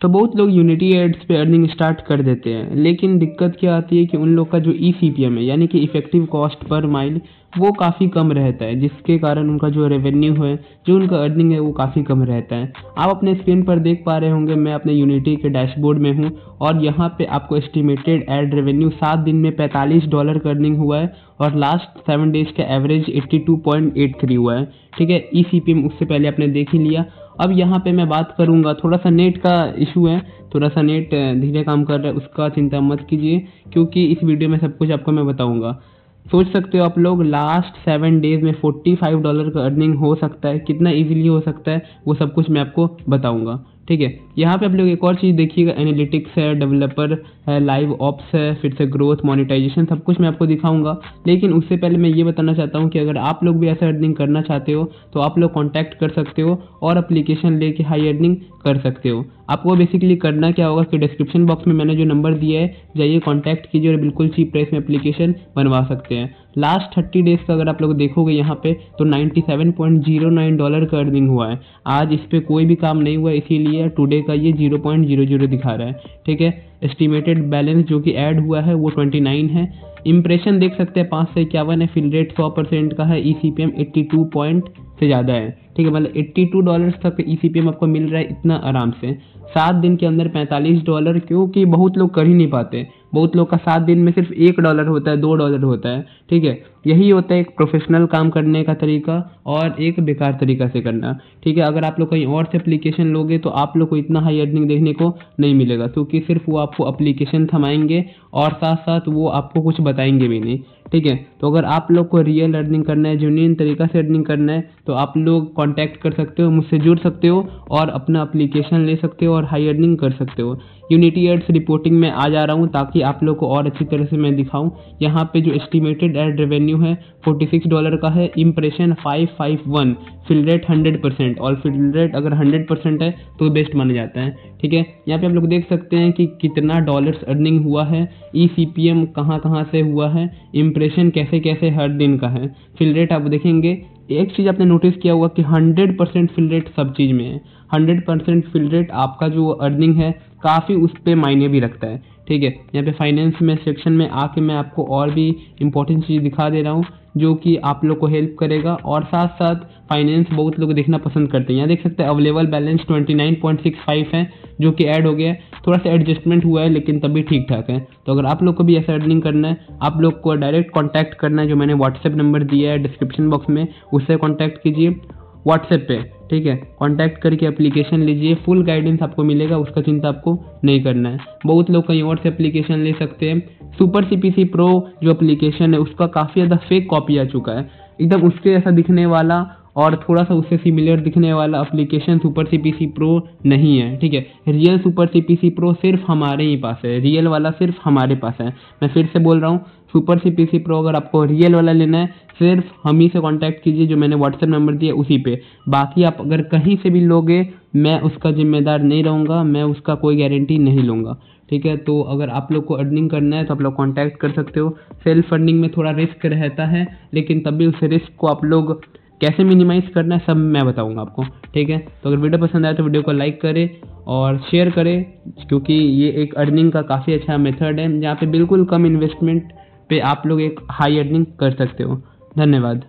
तो बहुत लोग यूनिटी एड्स पे अर्निंग स्टार्ट कर देते हैं। लेकिन दिक्कत क्या आती है कि उन लोग का जो ई सी पी एम है, यानी कि इफ़ेक्टिव कॉस्ट पर माइल वो काफ़ी कम रहता है, जिसके कारण उनका जो रेवेन्यू है, जो उनका अर्निंग है, वो काफ़ी कम रहता है। आप अपने स्क्रीन पर देख पा रहे होंगे, मैं अपने यूनिटी के डैशबोर्ड में हूँ, और यहाँ पे आपको एस्टिमेटेड एड रेवेन्यू सात दिन में पैंतालीस डॉलर का अर्निंग हुआ है, और लास्ट सेवन डेज़ का average eighty two point eight three हुआ है। ठीक है ई सी पी एम उससे पहले आपने देख ही लिया। अब यहाँ पे मैं बात करूँगा, थोड़ा सा नेट का इशू है, थोड़ा सा नेट धीरे काम कर रहा है, उसका चिंता मत कीजिए, क्योंकि इस वीडियो में सब कुछ आपको मैं बताऊँगा। सोच सकते हो आप लोग लास्ट सेवन डेज़ में फोर्टी फाइव डॉलर का अर्निंग हो सकता है, कितना इजीली हो सकता है, वो सब कुछ मैं आपको बताऊँगा। ठीक है। यहाँ पे आप लोग एक और चीज़ देखिएगा एनालिटिक्स है डेवलपर है लाइव ऑप्स है, फिर से ग्रोथ मोनिटाइजेशन सब कुछ मैं आपको दिखाऊँगा। लेकिन उससे पहले मैं ये बताना चाहता हूँ कि अगर आप लोग भी ऐसा अर्निंग करना चाहते हो तो आप लोग कॉन्टैक्ट कर सकते हो और अप्लीकेशन लेके हाई अर्निंग कर सकते हो। आपको बेसिकली करना क्या होगा कि डिस्क्रिप्शन बॉक्स में मैंने जो नंबर दिया है, जाइए कॉन्टैक्ट कीजिए और बिल्कुल चीप प्राइस में अप्लीकेशन बनवा सकते हैं। लास्ट थर्टी डेज़ का अगर आप लोग देखोगे यहाँ पे तो 97.09 डॉलर का अर्निंग हुआ है। आज इस पर कोई भी काम नहीं हुआ, इसीलिए टुडे का ये 0.00 दिखा रहा है ठीक है? एस्टिमेटेड बैलेंस जो कि ऐड हुआ है, वो 29 है। इम्प्रेशन देख सकते हैं, पाँच से इक्यावन है फिल रेट सौ परसेंट का है E C P M eighty two point से ज़्यादा है। ठीक है मतलब एट्टी टू डॉलर तक ई सी पी एम आपको मिल रहा है इतना आराम से। सात दिन के अंदर पैंतालीस डॉलर क्योंकि बहुत लोग कर ही नहीं पाते। बहुत लोग का सात दिन में सिर्फ़ एक डॉलर होता है, दो डॉलर होता है। ठीक है, यही होता है एक प्रोफेशनल काम करने का तरीका और एक बेकार तरीका से करना। ठीक है, अगर आप लोग कहीं और से एप्लीकेशन लोगे तो आप लोग को इतना हाई अर्निंग देखने को नहीं मिलेगा, क्योंकि सिर्फ़ वो आपको अप्लीकेशन थमाएँगे और साथ साथ वो आपको कुछ बताएँगे भी नहीं। ठीक है? तो अगर आप लोग को रियल अर्निंग करना है जेन्यून तरीका से अर्निंग करना है तो आप लोग कांटेक्ट कर सकते हो, मुझसे जुड़ सकते हो और अपना अप्लीकेशन ले सकते हो और हाई अर्निंग कर सकते हो। यूनिटी एड्स रिपोर्टिंग में आ जा रहा हूँ ताकि आप लोग को और अच्छी तरह से मैं दिखाऊँ। यहाँ पे जो एस्टिमेटेड एड रेवेन्यू है 46 डॉलर का है इम्प्रेशन 551 फिल रेट 100 परसेंट और फिल रेट अगर 100 परसेंट है तो बेस्ट माना जाता है। ठीक है? यहाँ पे आप लोग देख सकते हैं कि कितना डॉलर्स अर्निंग हुआ है, ई सी पी एम कहाँ कहाँ से हुआ है इम्प्रेशन कैसे कैसे हर दिन का है? फिल रेट आप देखेंगे, एक चीज़ आपने नोटिस किया होगा कि हंड्रेड परसेंट फिल रेट सब चीज़ में है। हंड्रेड परसेंट फिल रेट आपका जो अर्निंग है, काफ़ी उस पर मायने भी रखता है। ठीक है? यहाँ पे फाइनेंस में सेक्शन में आके मैं आपको और भी इंपॉर्टेंट चीज़ दिखा दे रहा हूँ। जो कि आप लोग को हेल्प करेगा और साथ साथ फाइनेंस बहुत लोग देखना पसंद करते हैं। यहाँ देख सकते हैं अवेलेबल बैलेंस 29.65 है, जो कि ऐड हो गया है। थोड़ा सा एडजस्टमेंट हुआ है, लेकिन तभी ठीक ठाक है। तो अगर आप लोग को भी ऐसा अर्निंग करना है, आप लोग को डायरेक्ट कॉन्टैक्ट करना है, जो मैंने व्हाट्सएप नंबर दिया है डिस्क्रिप्शन बॉक्स में, उससे कॉन्टैक्ट कीजिए। व्हाट्सएप पे, ठीक है? कांटेक्ट करके एप्लीकेशन लीजिए फुल गाइडेंस आपको मिलेगा, उसका चिंता आपको नहीं करना है। बहुत लोग कहीं और से एप्लीकेशन ले सकते हैं। Super C P C pro जो एप्लीकेशन है, उसका काफ़ी ज़्यादा फेक कॉपी आ चुका है। एकदम उसके ऐसा दिखने वाला और थोड़ा सा उससे सिमिलर दिखने वाला application super C P C pro नहीं है, ठीक है? Real super C P C pro सिर्फ़ हमारे ही पास है रियल वाला सिर्फ़ हमारे पास है। मैं फिर से बोल रहा हूँ super C P C pro अगर आपको रियल वाला लेना है, सिर्फ़ हम ही से कांटेक्ट कीजिए जो मैंने व्हाट्सएप नंबर दिया उसी पे। बाकी आप अगर कहीं से भी लोगे, मैं उसका जिम्मेदार नहीं रहूँगा, मैं उसका कोई गारंटी नहीं लूँगा, ठीक है? तो अगर आप लोग को अर्निंग करना है तो आप लोग कांटेक्ट कर सकते हो। सेल्फ अर्निंग में थोड़ा रिस्क रहता है, लेकिन तभी उस रिस्क को आप लोग कैसे मिनिमाइज़ करना है, सब मैं बताऊँगा आपको, ठीक है? तो अगर वीडियो पसंद आए तो वीडियो को लाइक करें और शेयर करें, क्योंकि ये एक अर्निंग का काफ़ी अच्छा मेथड है। जहाँ पे बिल्कुल कम इन्वेस्टमेंट पे आप लोग एक हाई अर्निंग कर सकते हो। धन्यवाद।